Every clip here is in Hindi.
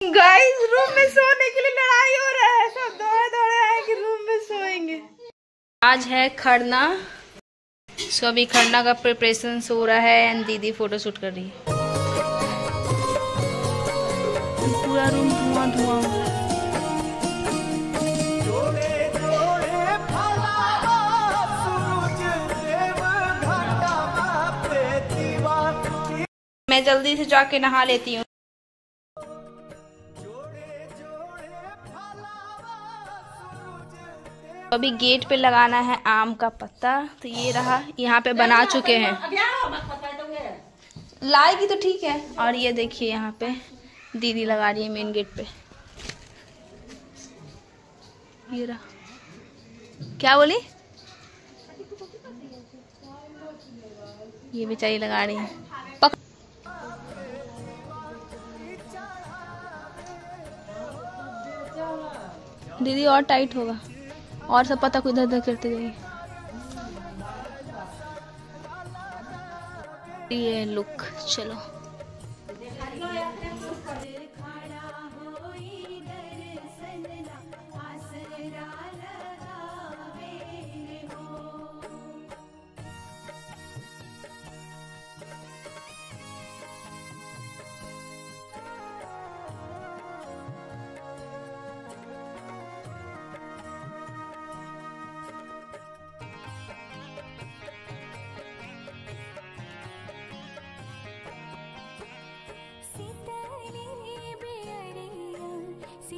गाइस रूम में सोने के लिए लड़ाई हो रहा है। सब दौड़े दौड़े आए कि रूम में सोएँगे। आज है खरना। सो अभी खरना का प्रिपरेशन हो रहा है एंड दीदी फ़ोटो शूट कर रही है। पूरा रूम धुआँ धुआँ। हो रहा है मैं जल्दी से जाके नहा लेती हूँ। अभी गेट पे लगाना है आम का पत्ता तो ये रहा यहाँ पे बना चुके हैं। लाएगी तो ठीक है। और ये देखिए यहाँ पे दीदी लगा रही है मेन गेट पे। ये रहा। क्या बोली? ये बेचारी लगा रही है। पक दीदी और टाइट होगा। और सब पता को इधर उधर करते जाइए। ये लुक चलो।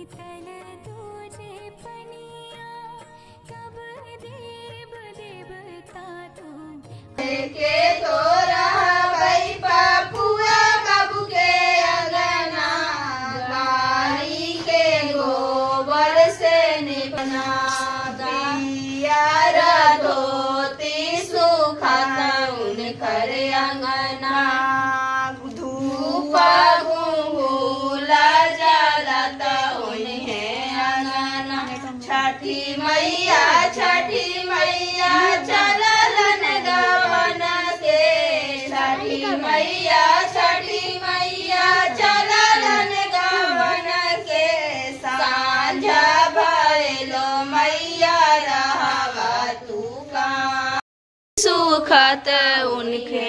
शीतल तुझे पनिया, कब देव देवता तुम? के तोरा भाई पापुआ बाबू के अगना। गाड़ी के गोबर से निपना। सुखाता। उन छठी मैया छठी मैया, चललन गवन के छठी मैया छठी मैया, चललन गवन के सांझा भैलो मैया रहवा तू का। सुखत उनके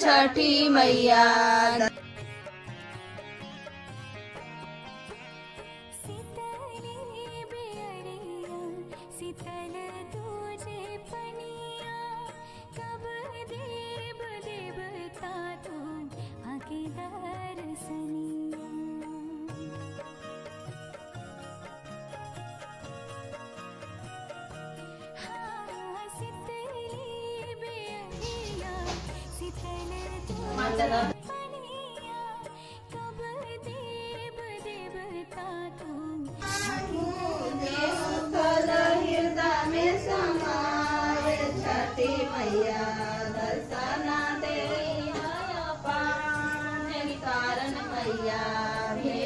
छठी मैया। तुझे पनिया